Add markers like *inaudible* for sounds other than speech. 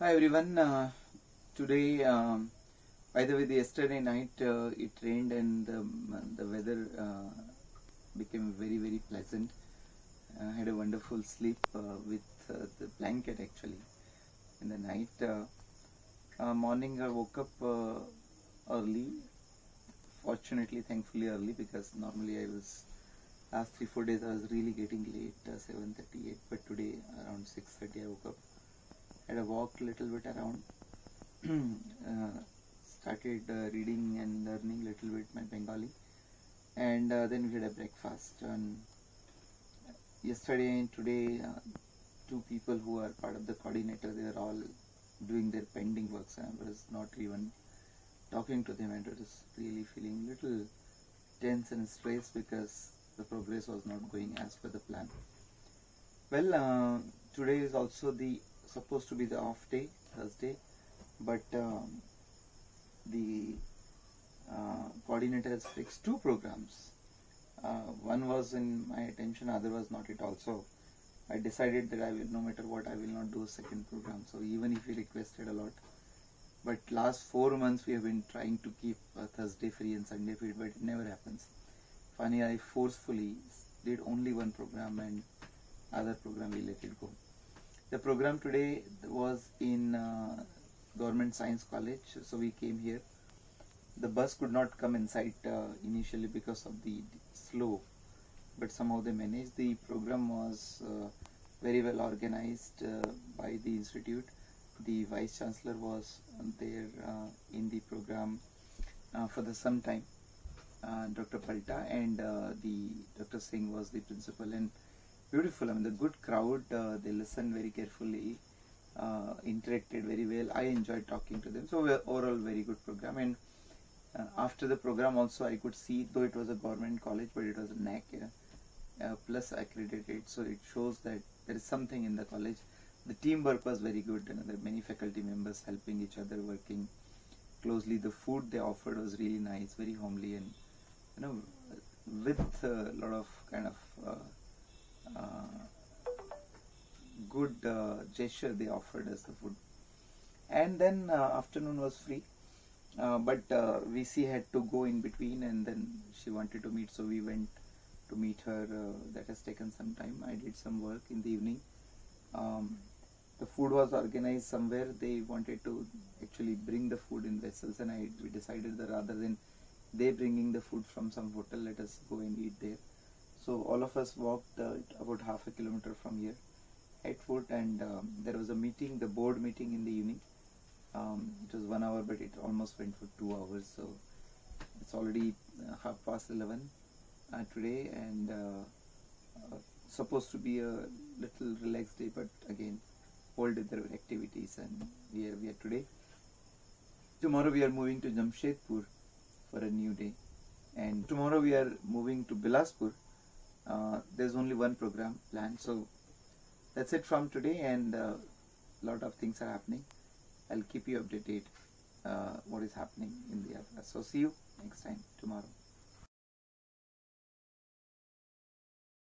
Hi everyone. Uh, today, um, by the way, the yesterday night uh, it rained and the, the weather uh, became very very pleasant. I had a wonderful sleep uh, with uh, the blanket actually in the night. Uh, morning I woke up early. Fortunately, thankfully early because normally I was last three four days I was really getting late, uh, seven thirty eight. But today around six thirty I woke up had a walk little bit around *clears throat* uh, started uh, reading and learning little bit my bengali. And uh, then we had a breakfast and yesterday and today uh, two people who are part of the coordinator they are all doing their pending works. And i was not even talking to them and i was really feeling little tense and stressed because the progress was not going as per the plan. Well uh, today is also the supposed to be the off day, Thursday, but um, the uh, coordinator has fixed two programs. Uh, one was in my attention, other was not it also. I decided that I will, no matter what, I will not do a second program. So even if he requested a lot, but last four months we have been trying to keep uh, Thursday free and Sunday free, but it never happens. Finally, I forcefully did only one program and other program we let it go. The program today was in uh, Government Science College, so we came here. The bus could not come inside uh, initially because of the slope, but somehow they managed. The program was uh, very well organized uh, by the institute. The vice chancellor was there uh, in the program uh, for the some time. Dr. Palta and the Dr. Singh was the principal and beautiful. I mean, the good crowd, uh, they listened very carefully, uh, interacted very well. I enjoyed talking to them. So, overall, very good program. And uh, after the program, also, I could see, though it was a government college, but it was a NAAC plus accredited. So, it shows that there is something in the college. The teamwork was very good. You know, there were many faculty members helping each other, working closely. The food they offered was really nice, very homely, and you know, with a lot of kind of uh, good uh, gesture they offered us the food. And then uh, afternoon was free. Uh, but uh, VC had to go in between and then she wanted to meet so we went to meet her uh, that has taken some time. I did some work in the evening. Um, the food was organized somewhere. They wanted to actually bring the food in vessels and I we decided that rather than they bringing the food from some hotel let us go and eat there so all of us walked uh, about half a kilometer from here, ate food, and um, there was a meeting, the board meeting in the evening. Um, it was one hour, but it almost went for two hours. So it's already uh, half past eleven uh, today, and uh, uh, supposed to be a little relaxed day, but again, all the other activities, and we are we are today. Tomorrow we are moving to Jamshedpur for a new day, and tomorrow we are moving to Bilaspur uh, there's only one program planned so that's it from today and a lot of things are happening. I'll keep you updated uh, what is happening in the other so see you next time tomorrow